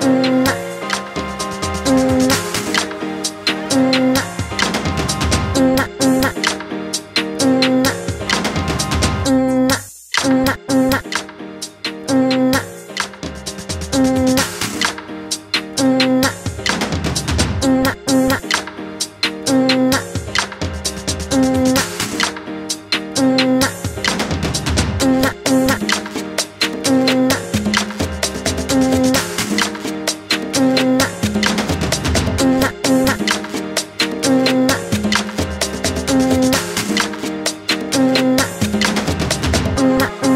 Mm-hmm. mm-hmm. mm-hmm. mm-hmm. Mm-hmm.